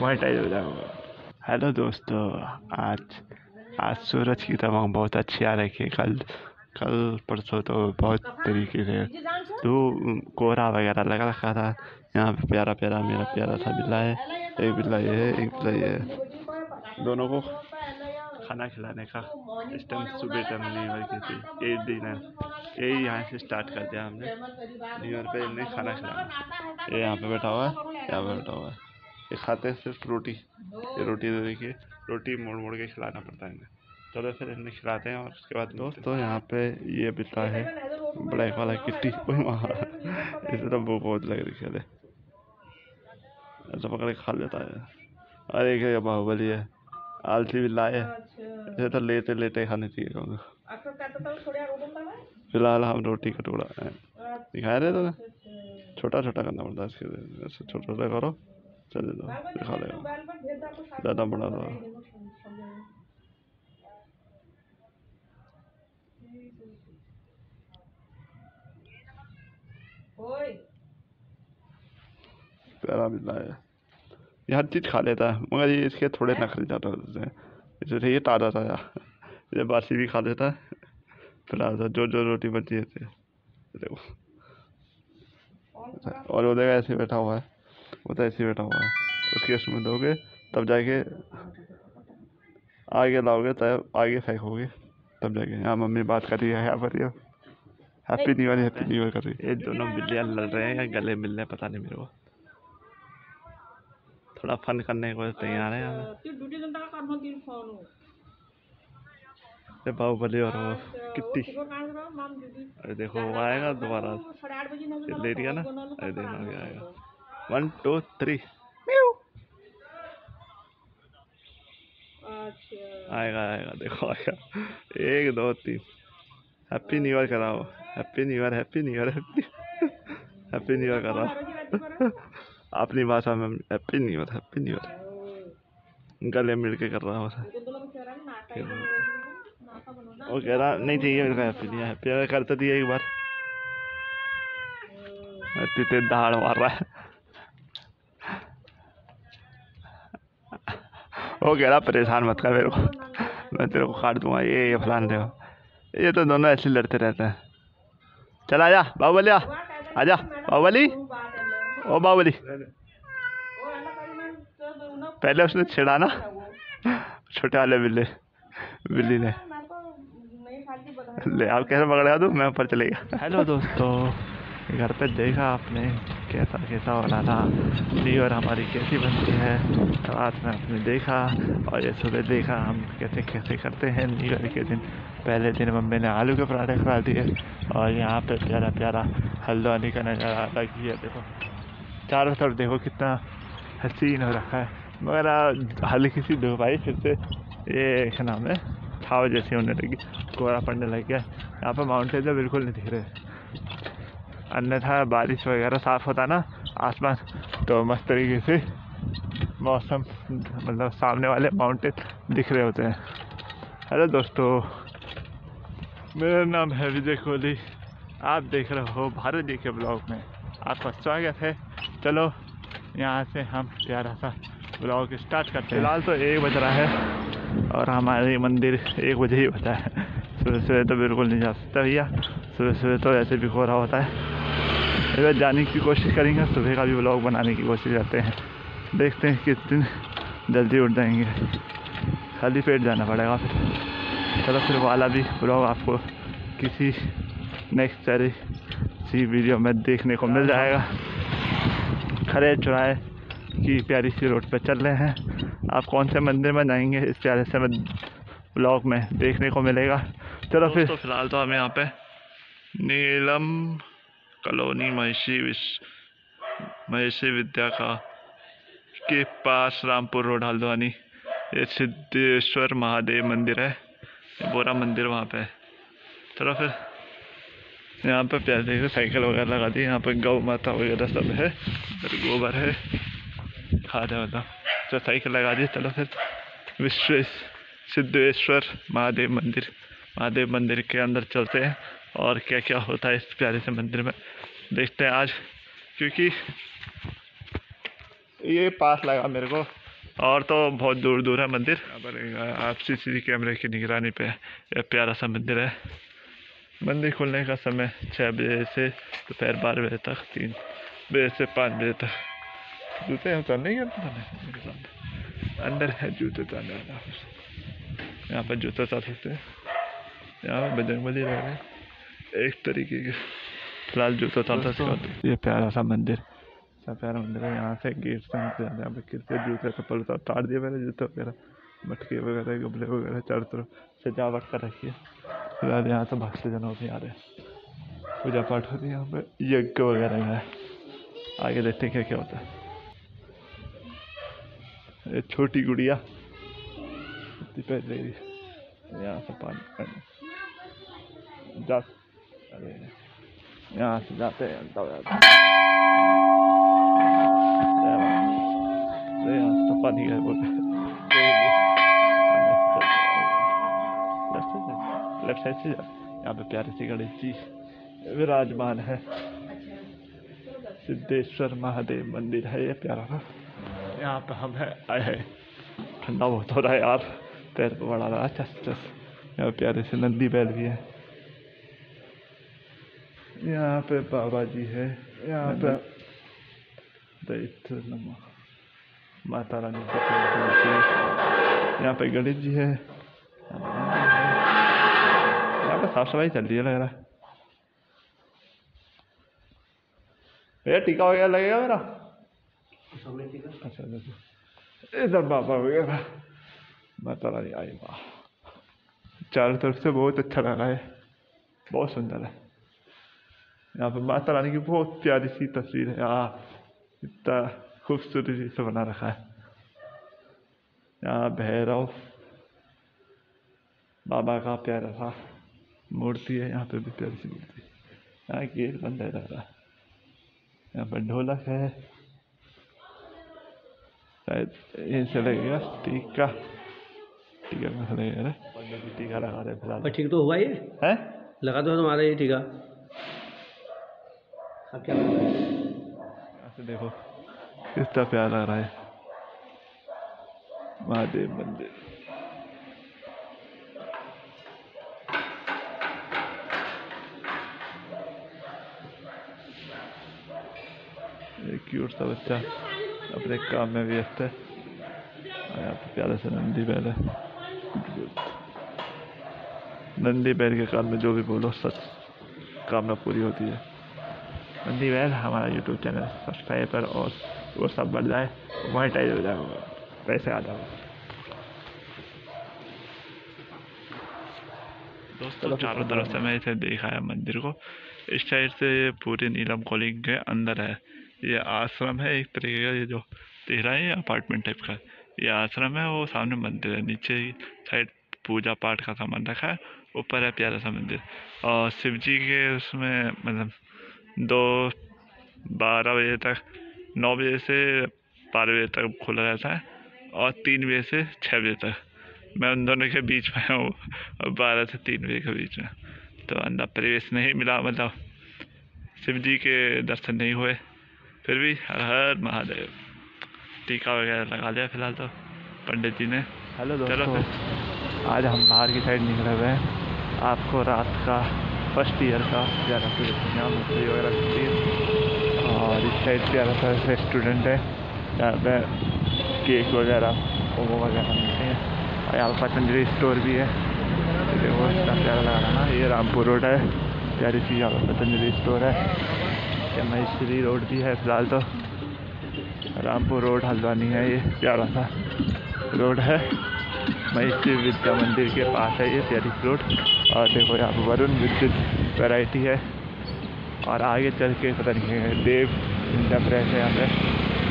Monetise हो जाऊँगा hello दोस्तों, आज आज सूरज की तमाम बहुत अच्छी आ रखी है। कल कल परसों तो बहुत तरीके से तो कोहरा वगैरह लगा रखा था। यहाँ पे प्यारा प्यारा, मेरा प्यारा सा बिल्ला है, एक बिल्ला ये है, एक बिल्ला ये है। दोनों को खाना खिलाने का इस टाइम सुबह टाइम नहीं की थी। एट दिन है, यही यहाँ से स्टार्ट कर दिया हमने। न्यू ईयर पे इन्हें खाना खिलाना। ये यहाँ पे बैठा हुआ है, यहाँ पे बैठा हुआ है। ये खाते हैं सिर्फ़ रोटी। ये रोटी दे देखिए रोटी मोड़ मोड़ के खिलाना पड़ता है इन्हें। चलो फिर इन्हें खिलाते हैं और उसके बाद दोस्तों, यहाँ पे ये बिता है ब्लैक वाला किट्टी। वहाँ इसे तो वो बहुत लग रही है ऐसा पकड़ के खा लेता है। अरे एक बाहुबली है। आलसी भी लाए इसे तो लेते लेते खाने चाहिए फ़िलहाल हम रोटी का टुकड़ा दिखाया रहे तो छोटा छोटा करना पड़ता है इसके छोटा छोटा करो। चले दो दिखा लेगा ज़्यादा बड़ा दो प्यारा बिल्ला है। ये हर चीज़ खा लेता है मगर ये इसके थोड़े नखरे ज़्यादा होते हैं। इसे ये ताज़ा ताज़ा ये बासी भी खा लेता है। फ़िलहाल तो जो जो रोटी बची है देखो। और वो देखा ऐसे बैठा हुआ है। वो तो ऐसे बैठा हुआ है। उसके उसमें दोगे तब जाके आगे लाओगे तब आगे फेंकोगे तब जाके। यहाँ मम्मी बात कर रही है यहाँ पर ये happy new year happy new year कर रही है। ये दोनों बिल्लियाँ लड़ रहे हैं या गले मिल रहे हैं पता नहीं मेरे को। थोड़ा फन करने को तैयार है यहाँ ये बाहुबली और वो किट्टी। अरे देखो वो आएगा दोबारा। ले लिया ना? अरे देखना अभी आएगा। वन टू थ्री आएगा आएगा देखो आएगा। एक दो तीन। हैप्पी न्यू ईयर कराओ। Happy new year happy new year happy happy new year कराओ। अपनी भाषा में happy new year happy new year गले मिल के कर रहा हूँ वो कह रहा नहीं चाहिए मेरे को happy new year happy year कर तो दिया एक बार। तेरे दहाड़ मार रहा है। वो कह रहा परेशान मत कर मेरे को। मैं तेरे को काट दूँगा, ये ये फलान दे ये तो दोनों ऐसे लड़ते रहते हैं। चल आजा, बाहुबली आ। आजा, बाहुबली। ओ, बाहुबली। पहले उसने छिड़ा ना। छोटे वाले बिल्ली बिल्ली ने। ले, आप कैसे पकड़ेगा तू? मैं ऊपर चले गया। हेलो दोस्तों। घर पे देखा आपने, कैसा कैसा रहा था। लीवर हमारी कैसी बनती है, रात में आपने देखा, और ये सुबह देखा, हम कैसे कैसे करते हैं लीवर के दिन। पहले दिन मम्मी ने आलू के पराठे खा दिए और यहाँ पे प्यारा प्यारा हल्द्वानी का नज़ारा अलग ही है, देखो। चारों तरफ़ देखो कितना हसीन हो रखा है। मगर हल्की सी धूप आई फिर से। ये क्या नाम है? छाव जैसी होने लगी, कोहरा पड़ने लग गया। यहाँ पर माउंटेन तो बिल्कुल नहीं दिख रहे। अन्यथा बारिश वगैरह साफ़ होता ना, आसमान तो मस्त तरीके से मौसम मतलब सामने वाले माउंटेन दिख रहे होते हैं। हेलो दोस्तों, मेरा नाम है विजय कोहली। आप देख रहे हो भारत जी के ब्लॉग में। आपका स्वागत है। चलो, यहाँ से हम प्यारा सा ब्लॉग स्टार्ट करते हैं। फ़िलहाल तो एक बज रहा है और हमारे मंदिर एक बजे ही बचा है। सुबह सुबह तो बिल्कुल नहीं जा सकता भैया। सुबह सुबह तो ऐसे भी कोहरा होता है। इधर जाने की कोशिश करेंगे सुबह का भी ब्लॉग बनाने की कोशिश करते हैं। देखते हैं किस दिन जल्दी उठ जाएँगे। खाली पेट जाना पड़ेगा फिर। चलो फिर वाला भी ब्लॉग आपको किसी नेक्स्ट सारी सी वीडियो में देखने को मिल जाएगा। खरे चुराए की प्यारी सी रोड पर चल रहे हैं। आप कौन से मंदिर में जाएँगे इस प्यारे से ब्लॉग में देखने को मिलेगा। चलो फिर। तो फ़िलहाल तो हमें यहाँ पे नीलम कॉलोनी महिषी विश्व महिषी विद्या का के पास रामपुर रोड, हल्द्वानी। ये सिद्धेश्वर महादेव मंदिर है बोरा मंदिर वहाँ पे है। चलो फिर यहाँ पे प्यारे से साइकिल वगैरह लगा दी, यहाँ पे गौ माता वगैरह सब है फिर गोबर है खाद है मतलब तो साइकिल लगा दी, चलो फिर। विश्व, सिद्धेश्वर महादेव मंदिर। महादेव मंदिर के अंदर चलते हैं और क्या क्या होता है इस प्यारे से मंदिर में। देखते हैं आज, क्योंकि ये पास लगा मेरे को। और तो बहुत दूर दूर है मंदिर। आप सी सी कैमरे की निगरानी पे यह प्यारा सा मंदिर है। मंदिर खुलने का समय छः बजे से दोपहर बारह बजे तक, तीन बजे से पाँच बजे तक। जूते हम उतारने ही? अंदर है जूते उतारने वाला यहाँ पर जूते उतार सकते हैं। यहाँ बजरंग बली रह रहे एक तरीके के। फ़िलहाल जूते उतारता सिखाते ये प्यारा सा मंदिर। सा प्यारा मंदिर है। यहाँ से गेट से नीचे जाते हैं। यहाँ पे जूते चप्पल उतार तार दिए मैंने जूते वगैरह मटके वगैरह गमले वगैरह चारों तरफ़ सजावट कर रखी है। फ़िलहाल यहाँ से भक्त जन भी आ रहे हैं। पूजा पाठ होती है यहाँ पे। यज्ञ वगैरह है। आगे देखते हैं क्या क्या होता है। ये छोटी गुड़िया। इतनी पैर ले रही है। यहाँ से पानी यहाँ से जाते यहाँ पे प्यारे से गणेश जी विराजमान है सिद्धेश्वर महादेव मंदिर है ये प्यारा सा यहाँ पे हम है आए हैं ठंडा बहुत हो रहा है यार पैर पे बड़ा रहा चस चस यहाँ प्यारे से नंदी बैल भी है यहाँ पे बाबा जी है। यहाँ पे। नमः। माता रानी है। यहाँ पे गणेश जी है। यहाँ पे साफ़ सफ़ाई चल रही है लग रहा है। भैया टीका वगैरह लगेगा मेरा? अच्छा अच्छा इधर बाबा वगैरह। माता रानी आई वाह। चारों तरफ़ से बहुत अच्छा लग रहा है। बहुत सुंदर है। यहाँ पर माता रानी की बहुत प्यारी सी तस्वीर है। यहाँ इतना खूबसूरती से बना रखा है। यहाँ भैरव बाबा का प्यारा सा मूर्ति है। यहाँ पे भी प्यारी सी मूर्ति यहाँ गेट बंद है रहा यहाँ पर ढोलक है। शायद यहीं से लगेगा टीका। टीका में से लगेगा ना। टीका लगा रहे हैं फ़िलहाल। ठीक तो हुआ ये? है? लगा दो तुम्हारा ये टीका। अब क्या करना है? यहाँ से देखो, कितना प्यार लग रहा है। महादेव मंदिर क्यूट सा बच्चा अपने काम में व्यस्त है। और प्यारा सा नंदी बैल है। नंदी बैल के कान में जो भी बोलो, सच कामना पूरी होती है। नंदी बैल हमारा यूट्यूब चैनल सब्सक्राइबर और वो सब बढ़ जाए मोनेटाइज हो जाएगा पैसे आ जाएगा दोस्तों चारों तरफ़ से मैं इसे देखा है मंदिर को। इस साइड से ये पूरी नीलम कॉलोनी के अंदर है। ये आश्रम है एक तरीके का ये जो दिख रहा है अपार्टमेंट टाइप का। ये आश्रम है वो सामने मंदिर है नीचे साइड पूजा पाठ का सामान रखा है ऊपर है प्यारा सा मंदिर। और शिव जी के उसमें मतलब दो बारह बजे तक नौ बजे से बारह बजे तक खुला रहता है और तीन बजे से छः बजे तक। मैं उन दोनों के बीच में हूँ बारह से तीन बजे के बीच में। तो अंदर प्रवेश नहीं मिला मतलब शिव जी के दर्शन नहीं हुए। फिर भी हर हर महादेव। टीका वगैरह लगा लिया फ़िलहाल तो पंडित जी ने। हेलो चलो फिर। आज हम बाहर की साइड निकले हुए हैं। आपको रात का फ़र्स्ट ईयर का प्यारा सा यहाँ मछली वगैरह मिलती है और इस साइड प्यारा सा रेस्टोरेंट है, यहाँ पे केक वगैरह मोमो वगैरह मिलते हैं। और यहाँ पर पतंजलि स्टोर भी है। देखो इतना प्यारा लगा रहा ना, ये रामपुर रोड है। प्यारी सी यहाँ पर पतंजलि स्टोर है। ये महेश्वरी रोड भी है फ़िलहाल तो। रामपुर रोड हल्द्वानी है ये, प्यारा सा रोड है। महेश्वरी विद्या मंदिर के पास है ये प्यारी सी रोड और देखो यहाँ पर वरुण विद्युत वैरायटी है। और आगे चल के पता नहीं है, देव प्रेस है यहाँ पे।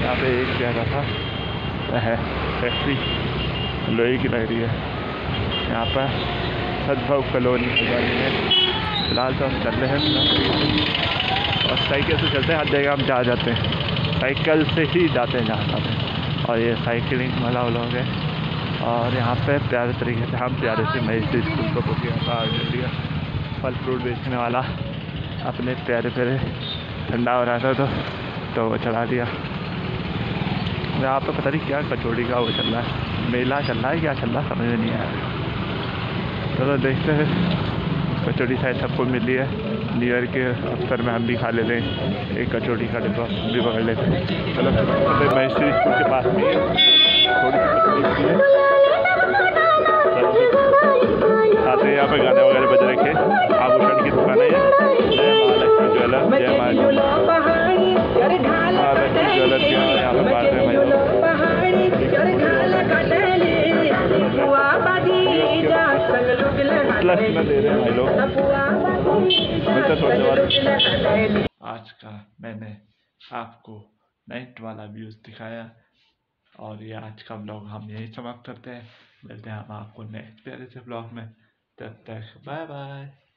यहाँ पे एक प्यारा सा है फैक्ट्री लोहे की लग रही है। यहाँ पर सद्भव कॉलोनी में फ़िलहाल तो हम चल रहे हैं। और साइकिल से चलते हैं, हर जगह हम जा जाते हैं। साइकिल से ही जाते हैं जहाँ जाते हैं। और ये साइकिलिंग वाला वो लोग है। और यहाँ पे प्यारे तरीके से, हम प्यारे से महेश स्कूल को पहुँच गया था लिया। फल फ्रूट बेचने वाला, अपने प्यारे प्यारे ठंडा हो रहा था तो तो वो चला दिया। यहाँ पे पता नहीं क्या कचौड़ी का वो चल रहा है। मेला चल रहा है क्या चल रहा है, समझ में नहीं आया चलो देखते हैं। कचौड़ी शायद सबको मिली है। न्यू ईयर के अवसर में हम भी खा लेते हैं एक कचौड़ी का डिब्बा भी पकड़ लेते हैं। चलो मैसूर स्कूल के पास में थोड़ी सी कचौड़ी है। प्लस में दे रहे हैं भाई लोग। देर आज का मैंने आपको नाइट वाला व्यूज़ दिखाया और ये आज का ब्लॉग हम यही समाप्त करते हैं। मिलते हैं हम आपको नेक्स्ट प्यारे से ब्लॉग में। तब तक बाय बाय